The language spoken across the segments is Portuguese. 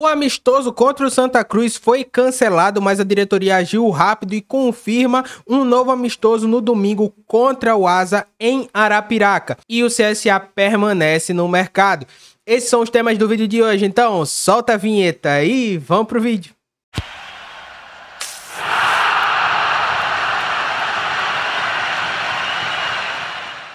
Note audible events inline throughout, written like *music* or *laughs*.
O amistoso contra o Santa Cruz foi cancelado, mas a diretoria agiu rápido e confirma um novo amistoso no domingo contra o Asa em Arapiraca. E o CSA permanece no mercado. Esses são os temas do vídeo de hoje, então solta a vinheta e vamos pro vídeo.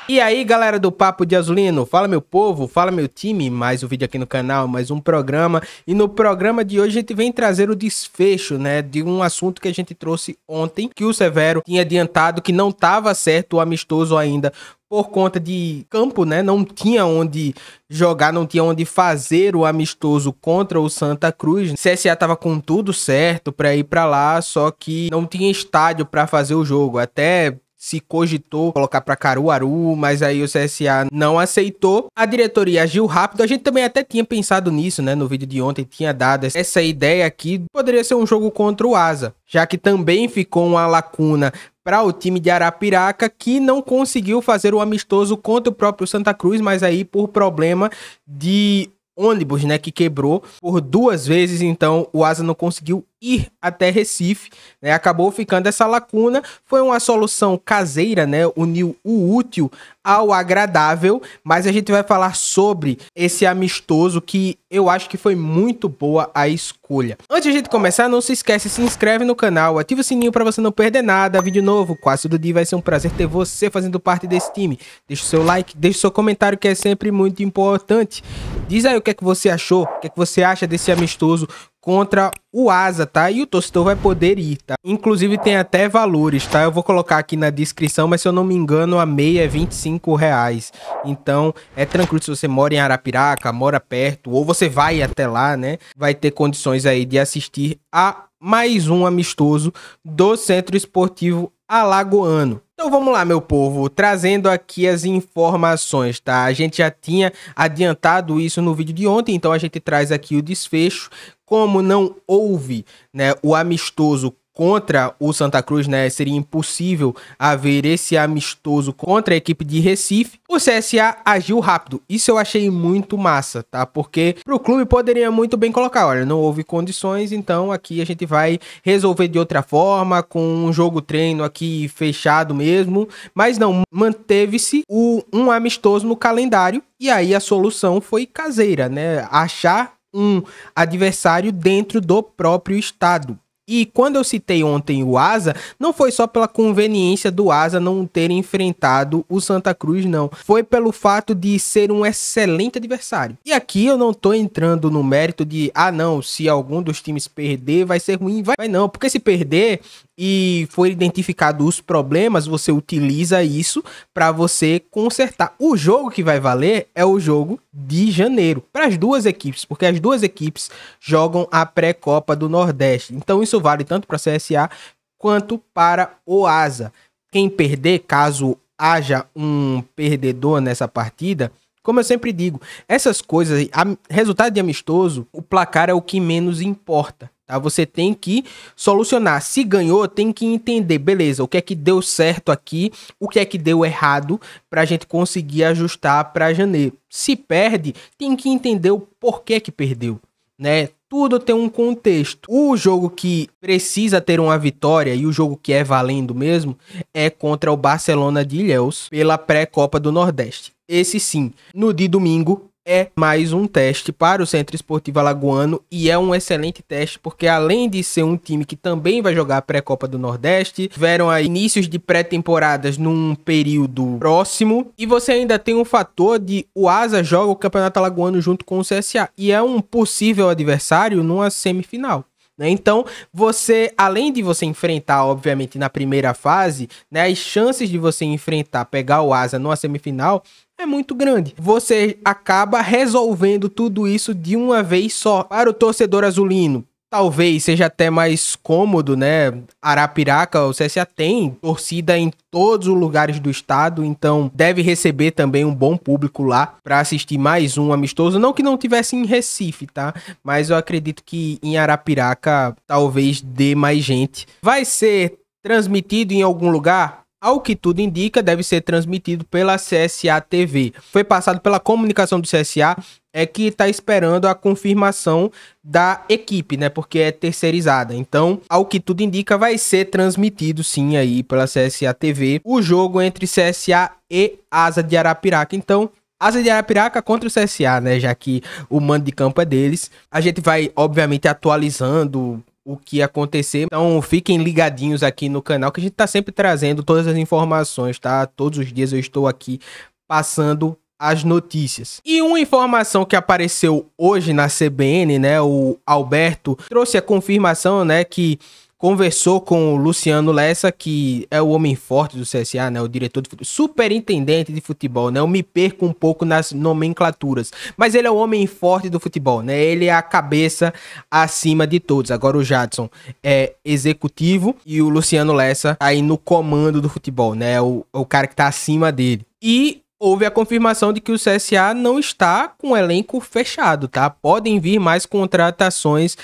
E aí, galera do Papo de Azulino, fala meu povo, fala meu time, mais um vídeo aqui no canal, mais um programa. E no programa de hoje a gente vem trazer o desfecho, né, de um assunto que a gente trouxe ontem, que o Severo tinha adiantado que não estava certo o amistoso ainda por conta de campo, né? Não tinha onde jogar, não tinha onde fazer o amistoso contra o Santa Cruz. O CSA tava com tudo certo para ir para lá, só que não tinha estádio para fazer o jogo. Até se cogitou colocar para Caruaru, mas aí o CSA não aceitou. A diretoria agiu rápido. A gente também até tinha pensado nisso, né? No vídeo de ontem tinha dado essa ideia aqui. Poderia ser um jogo contra o Asa, já que também ficou uma lacuna para o time de Arapiraca que não conseguiu fazer o amistoso contra o próprio Santa Cruz, mas aí por problema de ônibus, né, que quebrou por duas vezes, então o Asa não conseguiu ir até Recife, né? Acabou ficando essa lacuna. Foi uma solução caseira, né? Uniu o útil ao agradável, mas a gente vai falar sobre esse amistoso que eu acho que foi muito boa a escolha. Antes de a gente começar, não se esquece, se inscreve no canal, ativa o sininho para você não perder nada, vídeo novo, quase todo dia vai ser um prazer ter você fazendo parte desse time. Deixa o seu like, deixa o seu comentário que é sempre muito importante. Diz aí o que é que você achou, o que é que você acha desse amistoso, contra o Asa, tá? E o torcedor vai poder ir, tá? Inclusive tem até valores, tá? Eu vou colocar aqui na descrição, mas se eu não me engano, a meia é 25 reais. Então, é tranquilo se você mora em Arapiraca, mora perto, ou você vai até lá, né? Vai ter condições aí de assistir a mais um amistoso do Centro Esportivo Alagoano. Então vamos lá, meu povo, trazendo aqui as informações, tá? A gente já tinha adiantado isso no vídeo de ontem, então a gente traz aqui o desfecho. Como não houve né, o amistoso contra o Santa Cruz, né? Seria impossível haver esse amistoso contra a equipe de Recife. O CSA agiu rápido. Isso eu achei muito massa, tá? Porque pro clube poderia muito bem colocar, olha, não houve condições, então aqui a gente vai resolver de outra forma, com um jogo treino aqui fechado mesmo, mas não manteve-se um amistoso no calendário e aí a solução foi caseira, né? Achar um adversário dentro do próprio estado. E quando eu citei ontem o Asa, não foi só pela conveniência do Asa não ter enfrentado o Santa Cruz, não. Foi pelo fato de ser um excelente adversário. E aqui eu não tô entrando no mérito de, ah, não, se algum dos times perder vai ser ruim. Vai, vai não, porque se perder, e for identificado os problemas, você utiliza isso para você consertar. O jogo que vai valer é o jogo de janeiro para as duas equipes, porque as duas equipes jogam a pré-copa do Nordeste. Então isso vale tanto para CSA quanto para o Asa. Quem perder, caso haja um perdedor nessa partida, como eu sempre digo, essas coisas, resultado de amistoso, o placar é o que menos importa. Tá? Você tem que solucionar. Se ganhou, tem que entender, beleza, o que é que deu certo aqui, o que é que deu errado, para a gente conseguir ajustar para janeiro. Se perde, tem que entender o porquê que perdeu, né? Tudo tem um contexto. O jogo que precisa ter uma vitória e o jogo que é valendo mesmo é contra o Barcelona de Ilhéus pela pré-copa do Nordeste. Esse sim, no de domingo é mais um teste para o Centro Esportivo Alagoano e é um excelente teste porque além de ser um time que também vai jogar a pré-copa do Nordeste, tiveram aí inícios de pré-temporadas num período próximo e você ainda tem um fator de o Asa joga o Campeonato Alagoano junto com o CSA e é um possível adversário numa semifinal. Né? Então, você, além de você enfrentar, obviamente, na primeira fase, né, as chances de você enfrentar, pegar o Asa numa semifinal é muito grande. Você acaba resolvendo tudo isso de uma vez só. Para o torcedor azulino, talvez seja até mais cômodo, né? Arapiraca, o CSA tem torcida em todos os lugares do estado, então deve receber também um bom público lá para assistir mais um amistoso. Não que não tivesse em Recife, tá? Mas eu acredito que em Arapiraca talvez dê mais gente. Vai ser transmitido em algum lugar? Ao que tudo indica, deve ser transmitido pela CSA TV. Foi passado pela comunicação do CSA, é que está esperando a confirmação da equipe, né? Porque é terceirizada. Então, ao que tudo indica, vai ser transmitido sim aí pela CSA TV o jogo entre CSA e Asa de Arapiraca. Então, Asa de Arapiraca contra o CSA, né? Já que o mando de campo é deles. A gente vai, obviamente, atualizando o que acontecer. Então fiquem ligadinhos aqui no canal que a gente tá sempre trazendo todas as informações, tá? Todos os dias eu estou aqui passando as notícias. E uma informação que apareceu hoje na CBN, né, o Alberto trouxe a confirmação, né, que conversou com o Luciano Lessa, que é o homem forte do CSA, né, o diretor de futebol, superintendente de futebol, né? Eu me perco um pouco nas nomenclaturas, mas ele é o homem forte do futebol, né? Ele é a cabeça acima de todos. Agora o Jadson é executivo e o Luciano Lessa aí no comando do futebol, né? O, o cara que tá acima dele. E houve a confirmação de que o CSA não está com o elenco fechado, tá? Podem vir mais contratações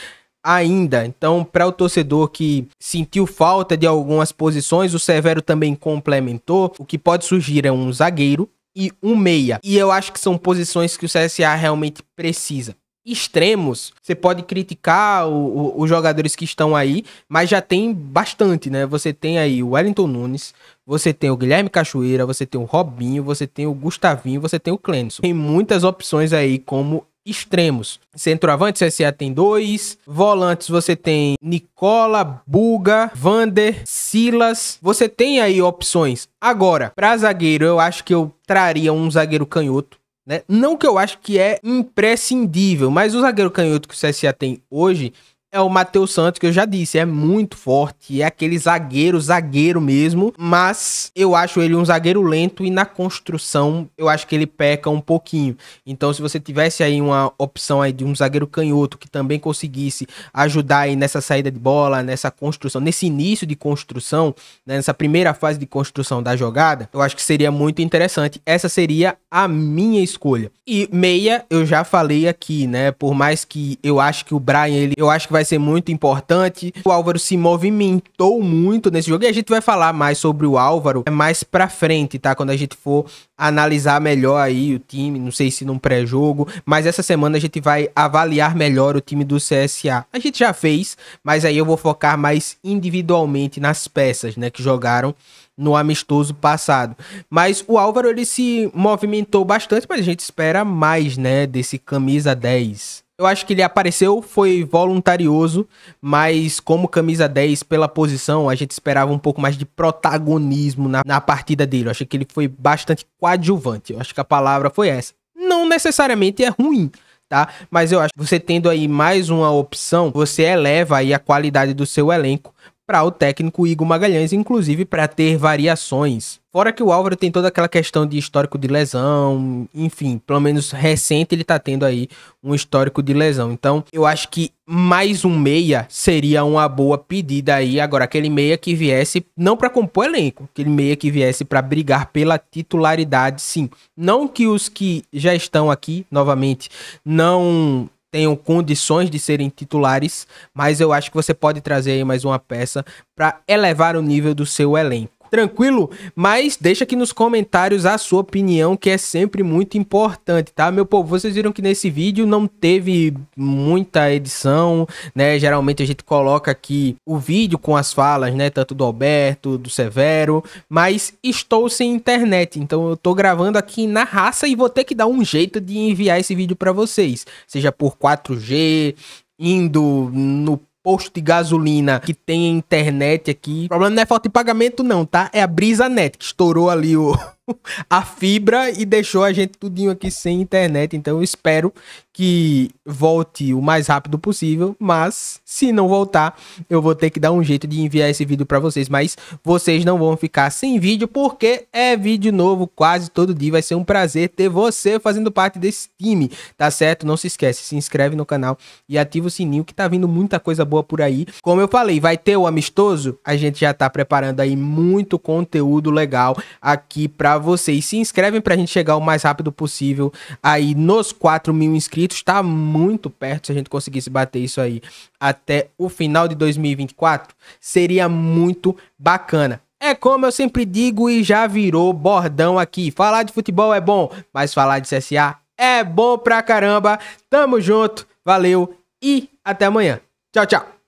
ainda. Então, para o torcedor que sentiu falta de algumas posições, o Severo também complementou. O que pode surgir é um zagueiro e um meia. E eu acho que são posições que o CSA realmente precisa. Extremos, você pode criticar o, o, os jogadores que estão aí, mas já tem bastante, né? Você tem aí o Wellington Nunes, você tem o Guilherme Cachoeira, você tem o Robinho, você tem o Gustavinho, você tem o Clenson. Tem muitas opções aí como extremos. Centroavante, CSA tem dois. Volantes, você tem Nicola, Buga, Vander, Silas. Você tem aí opções. Agora, para zagueiro, eu acho que eu traria um zagueiro canhoto. Né? Não que eu acho que é imprescindível, mas o zagueiro canhoto que o CSA tem hoje é o Matheus Santos, que eu já disse, é muito forte, é aquele zagueiro, zagueiro mesmo, mas eu acho ele um zagueiro lento e na construção eu acho que ele peca um pouquinho. Então, se você tivesse aí uma opção aí de um zagueiro canhoto que também conseguisse ajudar aí nessa saída de bola, nessa construção, nesse início de construção, né, nessa primeira fase de construção da jogada, eu acho que seria muito interessante. Essa seria a minha escolha. E meia, eu já falei aqui, né, por mais que eu acho que o Brian, ele, eu acho que vai vai ser muito importante. O Álvaro se movimentou muito nesse jogo e a gente vai falar mais sobre o Álvaro mais pra frente, tá? Quando a gente for analisar melhor aí o time, não sei se num pré-jogo, mas essa semana a gente vai avaliar melhor o time do CSA. A gente já fez, mas aí eu vou focar mais individualmente nas peças, né, que jogaram no amistoso passado. Mas o Álvaro ele se movimentou bastante, mas a gente espera mais, né, desse camisa 10. Eu acho que ele apareceu, foi voluntarioso, mas como camisa 10 pela posição, a gente esperava um pouco mais de protagonismo na, na partida dele. Eu achei que ele foi bastante coadjuvante. Eu acho que a palavra foi essa. Não necessariamente é ruim, tá? Mas eu acho que você tendo aí mais uma opção, você eleva aí a qualidade do seu elenco para o técnico Igor Magalhães, inclusive para ter variações. Fora que o Álvaro tem toda aquela questão de histórico de lesão, enfim, pelo menos recente ele tá tendo aí um histórico de lesão. Então, eu acho que mais um meia seria uma boa pedida aí. Agora, aquele meia que viesse não para compor elenco, aquele meia que viesse para brigar pela titularidade, sim. Não que os que já estão aqui, novamente, não tenham condições de serem titulares, mas eu acho que você pode trazer aí mais uma peça para elevar o nível do seu elenco. Tranquilo? Mas deixa aqui nos comentários a sua opinião, que é sempre muito importante, tá? Meu povo, vocês viram que nesse vídeo não teve muita edição, né? Geralmente a gente coloca aqui o vídeo com as falas, né? Tanto do Alberto, do Severo, mas estou sem internet, então eu tô gravando aqui na raça e vou ter que dar um jeito de enviar esse vídeo para vocês, seja por 4G, indo no posto de gasolina que tem internet aqui. O problema não é falta de pagamento, não, tá? É a Brisa Net que estourou ali o, *laughs* a fibra e deixou a gente tudinho aqui sem internet. Então eu espero que volte o mais rápido possível, mas se não voltar, eu vou ter que dar um jeito de enviar esse vídeo para vocês, mas vocês não vão ficar sem vídeo porque é vídeo novo quase todo dia, vai ser um prazer ter você fazendo parte desse time, tá certo? Não se esquece, se inscreve no canal e ativa o sininho que tá vindo muita coisa boa por aí. Como eu falei, vai ter o amistoso, a gente já tá preparando aí muito conteúdo legal aqui para vocês. Se inscrevem pra gente chegar o mais rápido possível aí nos 4 mil inscritos. Tá muito perto se a gente conseguisse bater isso aí até o final de 2024. Seria muito bacana. É como eu sempre digo e já virou bordão aqui. Falar de futebol é bom, mas falar de CSA é bom pra caramba. Tamo junto, valeu e até amanhã. Tchau, tchau.